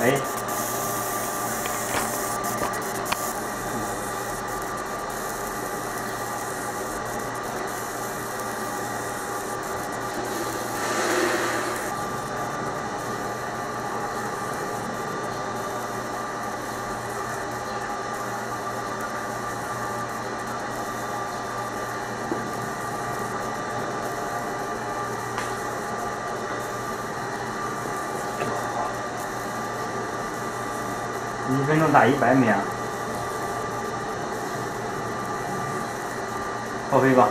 哎。一分钟打一百米啊！报废吧。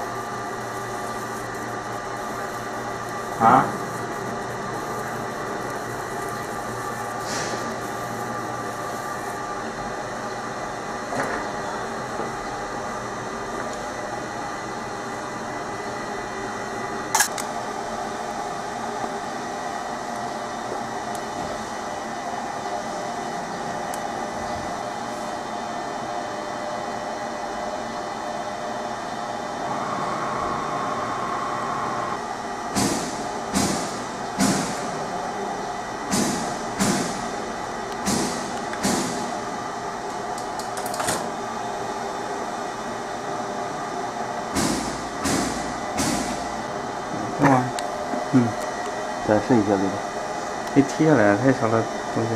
啊？嗯，展示一下这个。你提下来太少了东西。